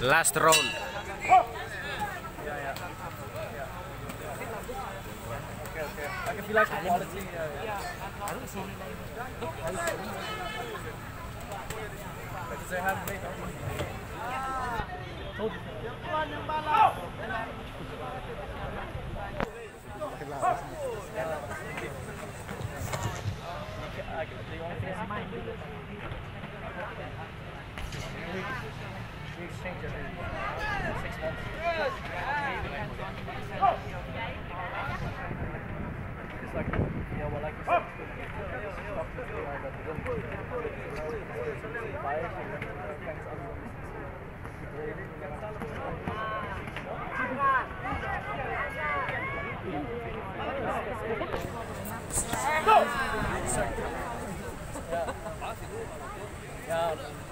Last round. huge change every six months. It's like, yeah, well, like you said, yeah.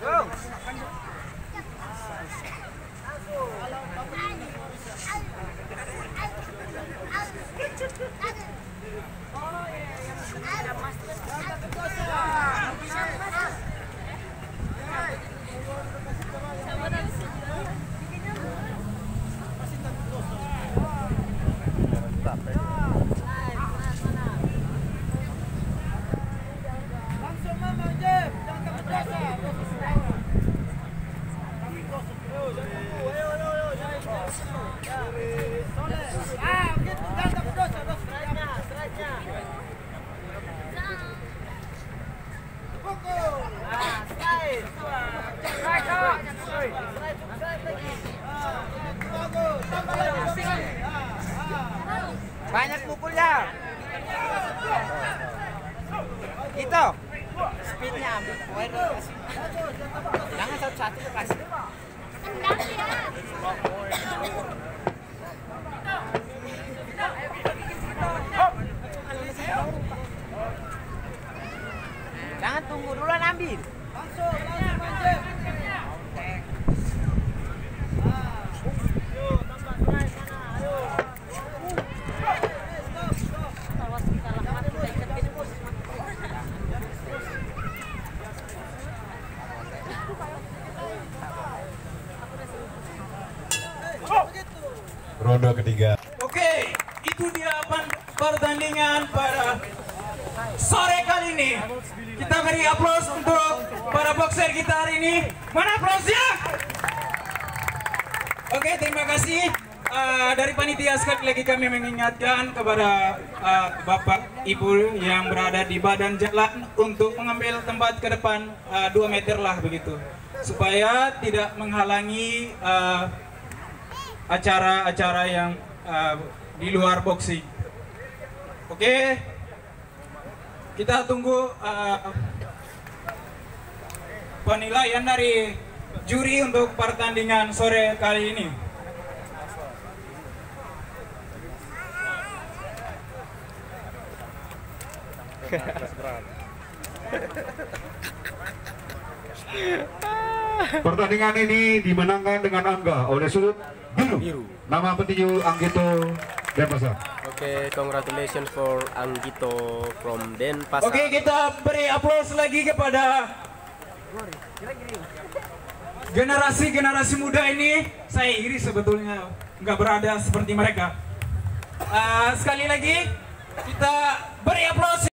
Go! Jangan satu-satu kasih. Jangan tunggu dulu ambil. Ronde ketiga. Oke, itu dia pertandingan pada sore kali ini. Kita beri aplaus untuk para boxer kita hari ini. Mana aplausnya? Oke, terima kasih. Uh, dari panitia sekali lagi kami mengingatkan kepada uh, Bapak Ibu yang berada di badan jalan untuk mengambil tempat ke depan 2 meter lah begitu supaya tidak menghalangi uh, acara-acara yang uh, di luar boxing. Oke, kita tunggu uh, penilaian dari juri untuk pertandingan sore kali ini. Pertandingan ini dimenangkan dengan angka oleh sudut biru. Nama petinju Anggito Denpasar. Oke, congratulations for Anggito from Denpasar. Oke, kita beri aplaus lagi kepada generasi-generasi muda ini. Saya iri sebetulnya nggak berada seperti mereka. Uh, sekali lagi kita beri aplaus.